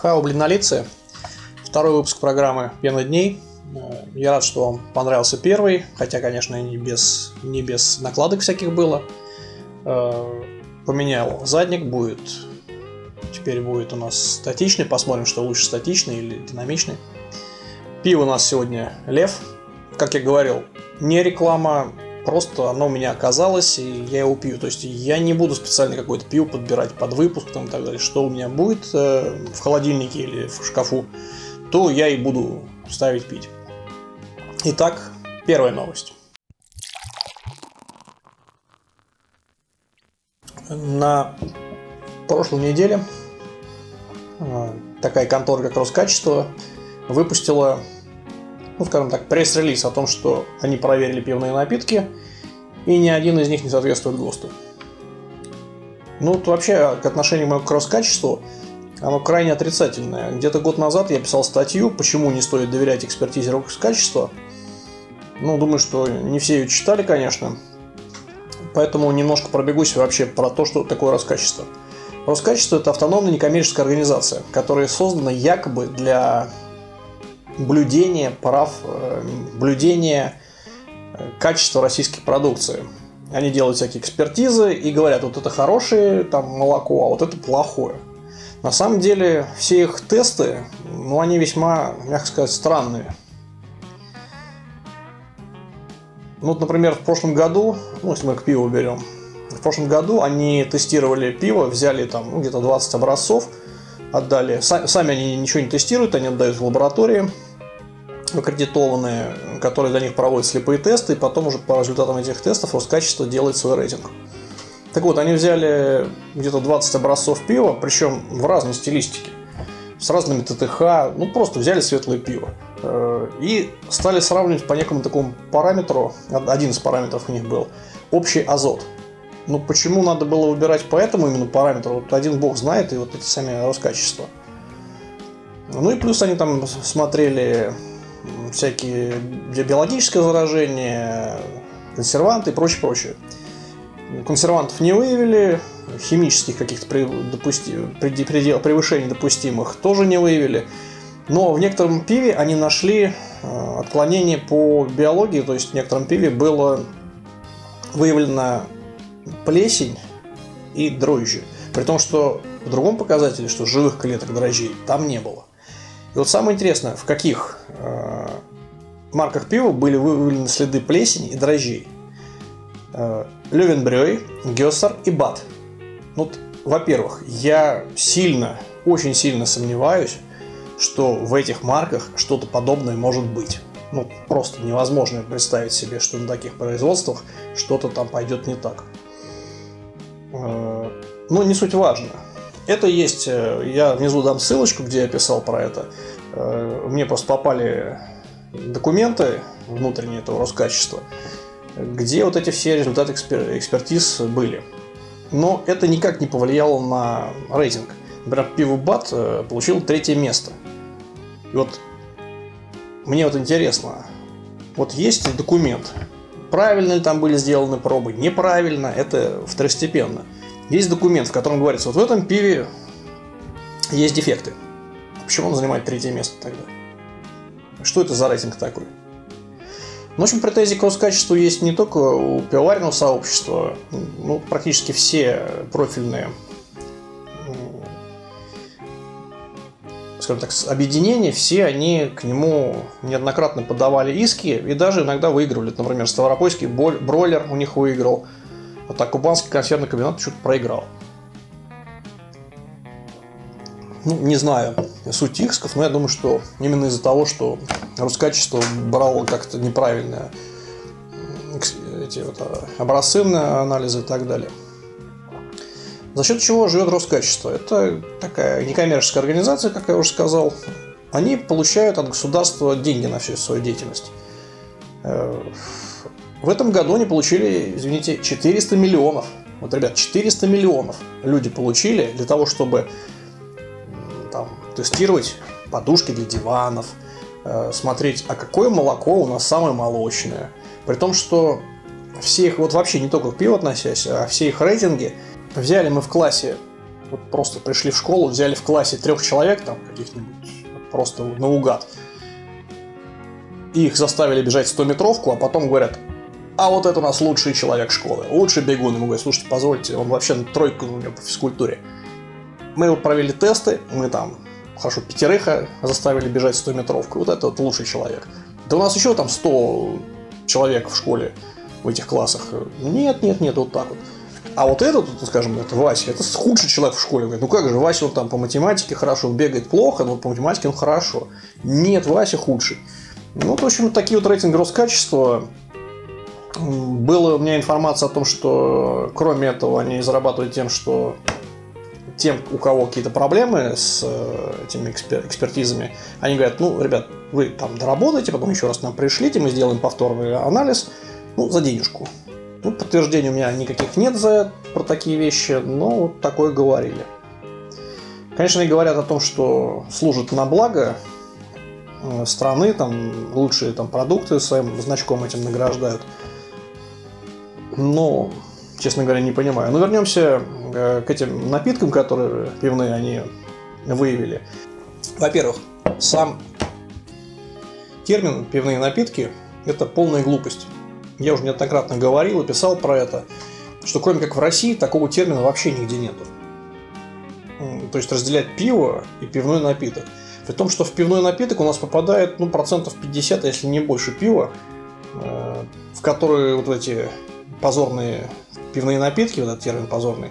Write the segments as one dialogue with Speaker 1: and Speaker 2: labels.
Speaker 1: Хау, блин, Второй выпуск программы «Пена дней». Э, я рад, что вам понравился первый, хотя, конечно, не без, не без накладок всяких было. Э, поменял задник, будет теперь будет у нас статичный. Посмотрим, что лучше статичный или динамичный. Пиво у нас сегодня Лев. Как я говорил, не реклама, просто оно у меня оказалось, и я его пью. То есть я не буду специально какое-то пиво подбирать под выпуск там, и так далее. Что у меня будет э, в холодильнике или в шкафу, то я и буду ставить пить. Итак, первая новость. На прошлой неделе э, такая контора, как Роскачество, выпустила ну, скажем так, пресс-релиз о том, что они проверили пивные напитки, и ни один из них не соответствует ГОСТу. Ну, вот вообще, к отношению моему к кросс-качеству, оно крайне отрицательное. Где-то год назад я писал статью, почему не стоит доверять экспертизе кросс-качества. Ну, думаю, что не все ее читали, конечно. Поэтому немножко пробегусь вообще про то, что такое Роскачество. Роскачество – это автономная некоммерческая организация, которая создана якобы для блюдение прав, э, блюдение э, качества российской продукции. Они делают всякие экспертизы и говорят, вот это хорошее там, молоко, а вот это плохое. На самом деле все их тесты, ну, они весьма, мягко сказать, странные. Ну, вот, например, в прошлом году, ну, если мы к пиву берем, в прошлом году они тестировали пиво, взяли там ну, где-то 20 образцов, отдали. Сами они ничего не тестируют, они отдают в лаборатории, аккредитованные, которые для них проводят слепые тесты, и потом уже по результатам этих тестов Роскачество делает свой рейтинг. Так вот, они взяли где-то 20 образцов пива, причем в разной стилистике, с разными ТТХ, ну просто взяли светлое пиво э, и стали сравнивать по некому такому параметру, один из параметров у них был, общий азот. Ну почему надо было выбирать по этому именно параметру, вот один бог знает, и вот эти сами Роскачества. Ну и плюс они там смотрели всякие биологическое заражение, консерванты и прочее, прочее. Консервантов не выявили, химических каких-то допусти... предел... превышений допустимых тоже не выявили. Но в некотором пиве они нашли э, отклонение по биологии, то есть в некотором пиве было выявлена плесень и дрожжи. При том, что в другом показателе, что живых клеток дрожжей там не было. И вот самое интересное, в каких э, марках пива были выявлены следы плесени и дрожжей. Э, Левенбрёй, Гёссер и Бат. Ну, во-первых, я сильно, очень сильно сомневаюсь, что в этих марках что-то подобное может быть. Ну, просто невозможно представить себе, что на таких производствах что-то там пойдет не так. Э, но не суть важно. Это есть, э, я внизу дам ссылочку, где я писал про это. Э, мне просто попали документы внутренние этого Роскачества, где вот эти все результаты экспер- экспертиз были. Но это никак не повлияло на рейтинг. Например, пиво Бат э, получил третье место. И вот мне вот интересно, вот есть документ, правильно ли там были сделаны пробы, неправильно, это второстепенно – есть документ, в котором говорится, вот в этом пиве есть дефекты. Почему он занимает третье место тогда? Что это за рейтинг такой? Ну, в общем, претензии к Роскачеству есть не только у пивоваренного сообщества, ну, практически все профильные скажем так, объединения, все они к нему неоднократно подавали иски и даже иногда выигрывали. Например, Ставропольский бройлер у них выиграл – вот так кубанский консервный комбинат что-то проиграл. Ну, не знаю суть исков, но я думаю, что именно из-за того, что Роскачество брало как-то неправильно эти вот а, образцы анализы и так далее. За счет чего живет Роскачество? Это такая некоммерческая организация, как я уже сказал. Они получают от государства деньги на всю свою деятельность. В этом году они получили, извините, 400 миллионов. Вот, ребят, 400 миллионов люди получили для того, чтобы там, тестировать подушки для диванов, э, смотреть, а какое молоко у нас самое молочное. При том, что все их, вот вообще не только к пиву относясь, а все их рейтинги взяли мы в классе Вот просто пришли в школу, взяли в классе трех человек, там каких-нибудь, просто наугад. И их заставили бежать 100-метровку, а потом говорят, а вот это у нас лучший человек школы, лучший бегун. Ему говорят, слушайте, позвольте, он вообще на тройку у него по физкультуре. Мы провели тесты, мы там, хорошо, пятерых заставили бежать 100-метровку, вот это вот лучший человек. Да у нас еще там 100 человек в школе в этих классах. Нет, нет, нет, вот так вот. А вот этот, скажем, это Вася, это худший человек в школе. Говорит, ну как же, Вася он там по математике хорошо, бегает плохо, но по математике он хорошо. Нет, Вася худший. Ну, вот, в общем, такие вот рейтинги Роскачества. Была у меня информация о том, что кроме этого они зарабатывают тем, что тем, у кого какие-то проблемы с э, этими экспер- экспертизами, они говорят, ну, ребят, вы там доработаете, потом еще раз нам пришлите, мы сделаем повторный анализ, ну, за денежку. Ну, подтверждений у меня никаких нет за про такие вещи, но вот такое говорили. Конечно, и говорят о том, что служат на благо э, страны, там лучшие там продукты своим значком этим награждают. Но, честно говоря, не понимаю. Но вернемся э, к этим напиткам, которые пивные они выявили. Во-первых, сам термин пивные напитки – это полная глупость. Я уже неоднократно говорил и писал про это, что кроме как в России такого термина вообще нигде нету. То есть разделять пиво и пивной напиток. При том, что в пивной напиток у нас попадает ну, процентов 50, если не больше пива, э, в которые вот эти позорные пивные напитки, вот этот термин позорный,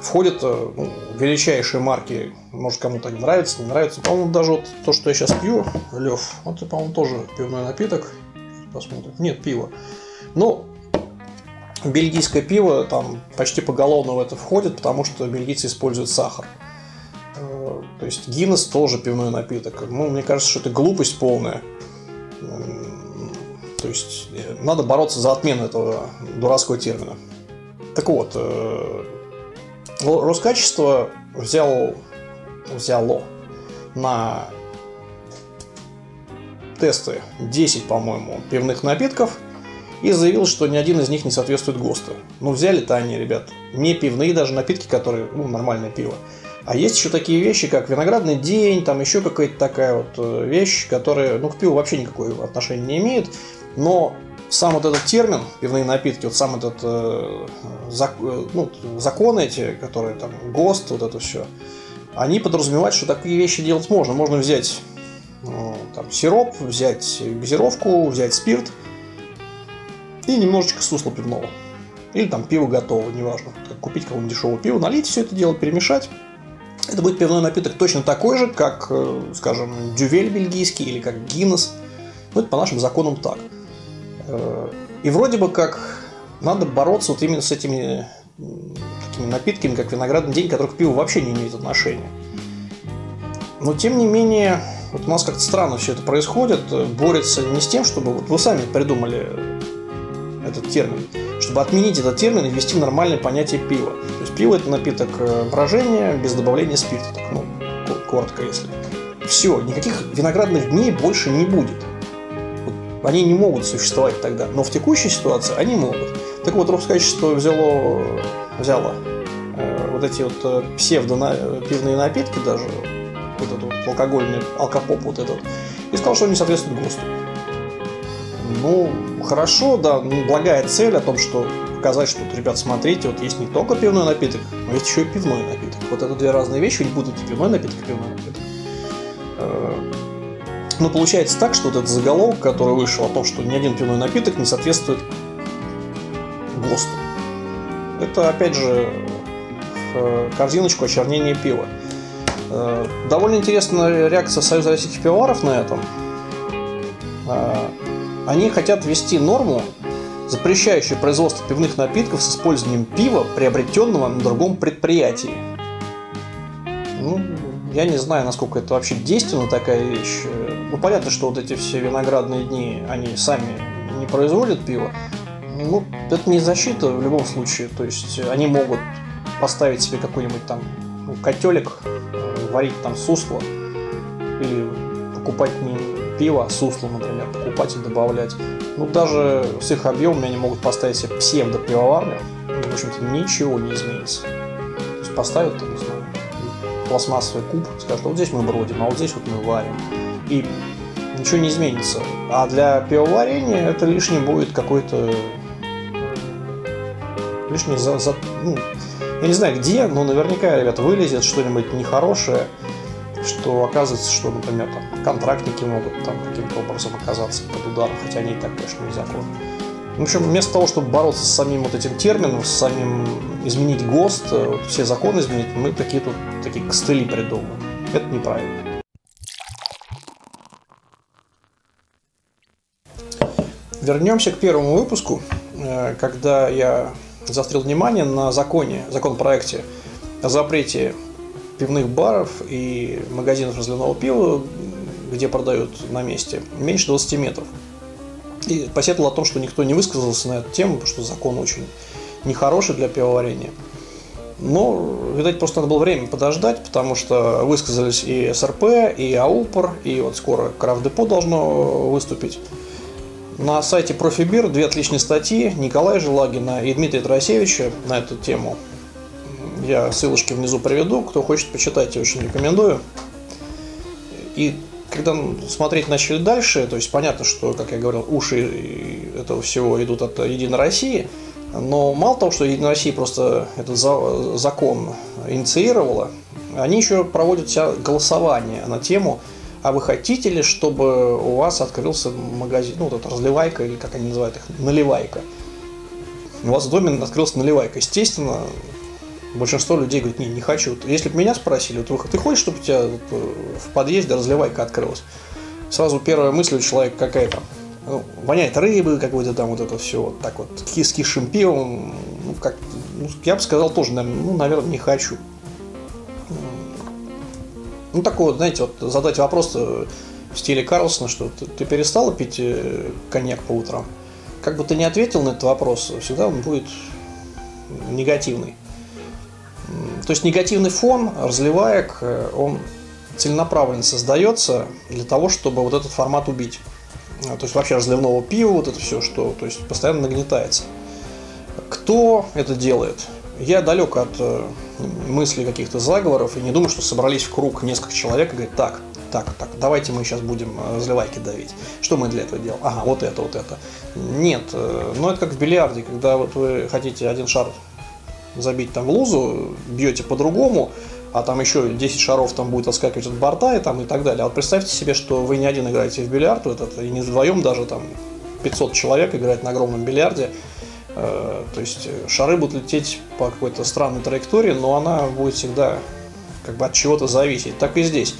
Speaker 1: входят э, ну, величайшие марки. Может, кому-то нравится, не нравится. По-моему, даже вот то, что я сейчас пью, Лев, это, по-моему, тоже пивной напиток. Посмотрим. Нет, пиво. Ну, бельгийское пиво там почти поголовно в это входит, потому что бельгийцы используют сахар. Э, то есть Гиннес тоже пивной напиток. Ну, мне кажется, что это глупость полная. То есть э, надо бороться за отмену этого дурацкого термина. Так вот, э, Роскачество взял, взяло на тесты 10, по-моему, пивных напитков и заявил, что ни один из них не соответствует ГОСТу. Ну, взяли-то они, ребят, не пивные даже напитки, которые, ну, нормальное пиво. А есть еще такие вещи, как виноградный день, там еще какая-то такая вот э, вещь, которая, ну, к пиву вообще никакого отношения не имеет. Но сам вот этот термин пивные напитки, вот сам этот э, зак, э, ну, законы эти, которые там ГОСТ, вот это все, они подразумевают, что такие вещи делать можно. Можно взять ну, там, сироп, взять газировку, взять спирт – и немножечко сусла пивного. Или там пиво готово, неважно. Как купить кому-нибудь дешевое пиво, налить все это дело, перемешать. Это будет пивной напиток точно такой же, как, э, скажем, дювель бельгийский или как Гиннес. Ну, это по нашим законам так. Э, и вроде бы как надо бороться вот именно с этими такими напитками, как виноградный день, которых к пиву вообще не имеет отношения. Но тем не менее, вот у нас как-то странно все это происходит, борется не с тем, чтобы вот вы сами придумали этот термин, чтобы отменить этот термин и ввести нормальное понятие пива. То есть пиво это напиток э, брожения без добавления спирта, так, ну, коротко если. Все, никаких виноградных дней больше не будет. Вот они не могут существовать тогда, но в текущей ситуации они могут. Так вот, Роскачество взяло, взяло э, вот эти вот э, псевдо-пивные напитки даже, вот этот вот алкогольный алкопоп вот этот, и сказал, что они соответствуют ГОСТу. Ну, хорошо, да, ну, благая цель о том, что показать, что, ребят, смотрите, вот есть не только пивной напиток, но есть еще и пивной напиток. Вот это две разные вещи, не будут пивной напиток, и пивной напиток. Э, но получается так, что вот этот заголовок, который вышел о том, что ни один пивной напиток не соответствует ГОСТу. Это, опять же, в корзиночку очернения пива. Э, довольно интересная реакция Союза российских пивоваров на этом. Э, они хотят ввести норму, запрещающую производство пивных напитков с использованием пива, приобретенного на другом предприятии. Ну, я не знаю, насколько это вообще действенна такая вещь. Ну, понятно, что вот эти все виноградные дни, они сами не производят пиво. Ну, это не защита в любом случае. То есть они могут поставить себе какой-нибудь там ну, котелек, э, варить там сусло или покупать не пиво, сусло, например, покупать и добавлять. Ну, даже с их объемами они могут поставить себе псевдо-пивоварню, в общем-то, ничего не изменится. То есть поставят, не знаю, пластмассовый куб, скажет, вот здесь мы бродим, а вот здесь вот мы варим. И ничего не изменится. А для пивоварения это лишний будет какой-то лишний за, за ну, я не знаю где, но наверняка, ребята, вылезет что-нибудь нехорошее, что оказывается, что, например, там, контрактники могут там каким-то образом оказаться под ударом, хотя они и так, конечно, незаконны. В общем, вместо того, чтобы бороться с самим вот этим термином, с самим изменить ГОСТ, э, все законы изменить, мы такие тут такие костыли придумываем. Это неправильно. Вернемся к первому выпуску, э, когда я заострил внимание на законе, законопроекте о запрете пивных баров и магазинов разливного пива, где продают на месте, меньше 20 метров и посетовал о том, что никто не высказался на эту тему, потому что закон очень нехороший для пивоварения. Но, видать, просто надо было время подождать, потому что высказались и СРП, и АУПР, и вот скоро Крафт-депо должно выступить. На сайте Профибир две отличные статьи Николая Желагина и Дмитрия Тарасевича на эту тему. Я ссылочки внизу приведу, кто хочет почитать, я очень рекомендую. И когда смотреть начали дальше, то есть понятно, что, как я говорил, уши этого всего идут от Единой России, но мало того, что Единая Россия просто этот закон инициировала, они еще проводят голосование на тему, а вы хотите ли, чтобы у вас открылся магазин, ну, вот эта разливайка, или как они называют их, наливайка. У вас в доме открылся наливайка. Естественно, большинство людей говорит, не, не хочу. Если бы меня спросили, вот, ты хочешь, чтобы у тебя э, в подъезде разливайка открылась? Сразу первая мысль у человека какая-то. Ну, воняет рыбы какой-то там, вот это все, вот так вот, с кишим пивом, ну, как, ну, я бы сказал тоже, наверное, ну, наверное, не хочу. Ну, такой вот, знаете, вот задать вопрос э, в стиле Карлсона, что ты, ты перестала пить э, коньяк по утрам? Как бы ты не ответил на этот вопрос, всегда он будет негативный. То есть негативный фон разливаек, э, он целенаправленно создается для того, чтобы вот этот формат убить. А, то есть вообще разливного пива, вот это все, что то есть постоянно нагнетается. Кто это делает? Я далек от э, мыслей каких-то заговоров и не думаю, что собрались в круг несколько человек и говорят, так, так, так, давайте мы сейчас будем э, разливайки давить. Что мы для этого делаем? Ага, вот это, вот это. Нет, но это как в бильярде, когда вот вы хотите один шар забить там в лузу, бьете по-другому, а там еще 10 шаров там будет отскакивать от борта и там и так далее. А вот представьте себе, что вы не один играете в бильярд, этот, и не вдвоем даже там 500 человек играет на огромном бильярде. Э, то есть э, шары будут лететь по какой-то странной траектории, но она будет всегда как бы от чего-то зависеть. Так и здесь.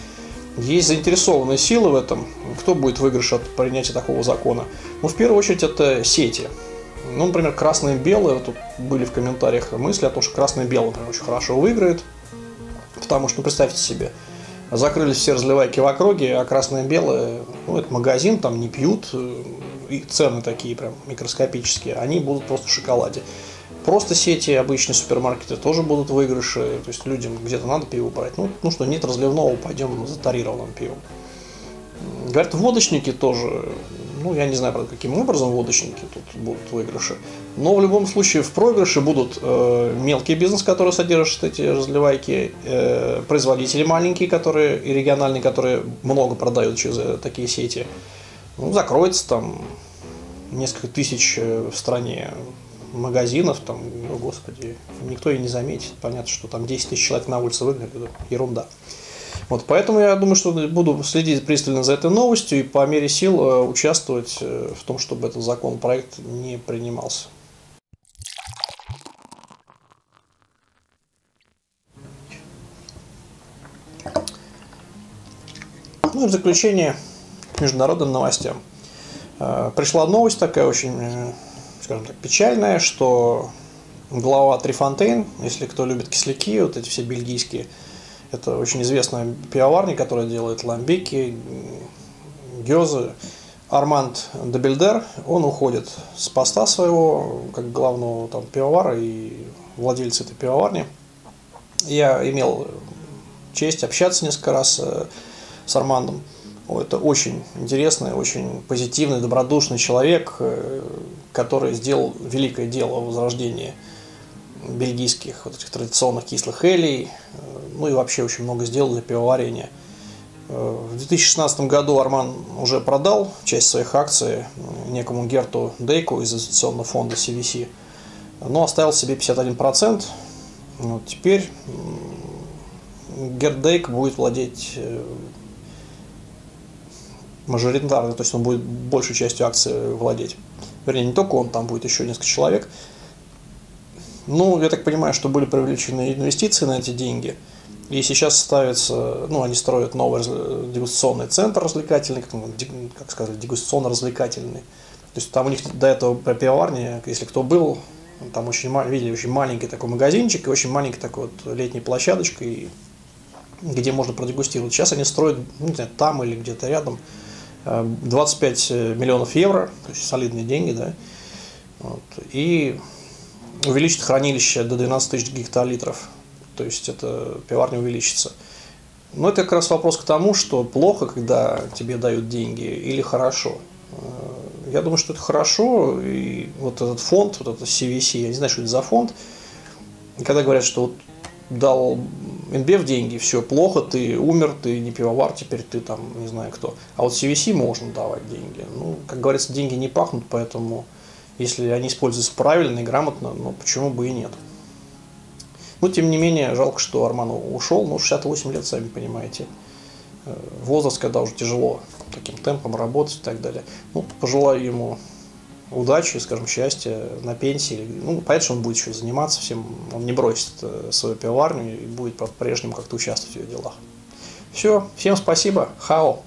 Speaker 1: Есть заинтересованные силы в этом. Кто будет выигрыш от принятия такого закона? Ну, в первую очередь, это сети. Ну, например, красные и белые, тут были в комментариях мысли о том, что красные и белые, например, очень хорошо выиграет, потому что, ну, представьте себе, закрылись все разливайки в округе, а красные и белые, ну, это магазин, там не пьют, и цены такие прям микроскопические, они будут просто в шоколаде. Просто сети, обычные супермаркеты тоже будут выигрыши, то есть людям где-то надо пиво брать. Ну, ну что, нет разливного, пойдем за тарированным пивом. Говорят, водочники тоже ну, я не знаю, правда, каким образом водочники тут будут выигрыши. Но в любом случае в проигрыше будут э, мелкий бизнес, который содержит эти разливайки, э, производители маленькие, которые и региональные, которые много продают через э, такие сети. Ну, закроется там несколько тысяч э, в стране магазинов, там, о господи, никто и не заметит. Понятно, что там 10 тысяч человек на улице выгнали, ерунда. Вот, поэтому я думаю, что буду следить пристально за этой новостью и по мере сил э, участвовать э, в том, чтобы этот законопроект не принимался. Ну и в заключение к международным новостям. Э, пришла новость такая очень, скажем так, печальная, что глава Трифонтейн, если кто любит кисляки, вот эти все бельгийские, это очень известная пивоварня, которая делает ламбеки, гёзы. Арманд Дебельдер, он уходит с поста своего, как главного там, пивовара и владельца этой пивоварни. Я имел честь общаться несколько раз э, с Армандом. Это очень интересный, очень позитивный, добродушный человек, э, который сделал великое дело возрождения бельгийских вот этих традиционных кислых элей, ну и вообще очень много сделал для пивоварения. В 2016 году Арман уже продал часть своих акций некому Герту Дейку из инвестиционного фонда CVC, но оставил себе 51%. Вот теперь Герт Дейк будет владеть мажоритарно, то есть он будет большей частью акций владеть. Вернее, не только он, там будет еще несколько человек. Ну, я так понимаю, что были привлечены инвестиции на эти деньги. И сейчас ставится, ну, они строят новый дегустационный центр развлекательный, как, как сказать, дегустационно-развлекательный. То есть там у них до этого по пивоварне, если кто был, там очень видели очень маленький такой магазинчик и очень маленький такой вот летней площадочкой, где можно продегустировать. Сейчас они строят, ну, не знаю, там или где-то рядом 25 э, миллионов евро, то есть солидные деньги, да, вот, и увеличит хранилище до 12 тысяч гектолитров, то есть это пиварня увеличится. Но это как раз вопрос к тому, что плохо, когда тебе дают деньги, или хорошо. Э, я думаю, что это хорошо, и вот этот фонд, вот этот CVC, я не знаю, что это за фонд, когда говорят, что вот дал НБФ деньги, все плохо, ты умер, ты не пивовар, теперь ты там не знаю кто. А вот CVC можно давать деньги. Ну, как говорится, деньги не пахнут, поэтому если они используются правильно и грамотно, ну почему бы и нет. Но тем не менее, жалко, что Арман ушел, ну 68 лет, сами понимаете. Э, возраст, когда уже тяжело таким темпом работать и так далее. Ну, пожелаю ему удачи, скажем, счастья на пенсии. Ну, понятно, что он будет еще заниматься всем, он не бросит э, свою пивоварню и будет по-прежнему как-то участвовать в ее делах. Все, всем спасибо, хао.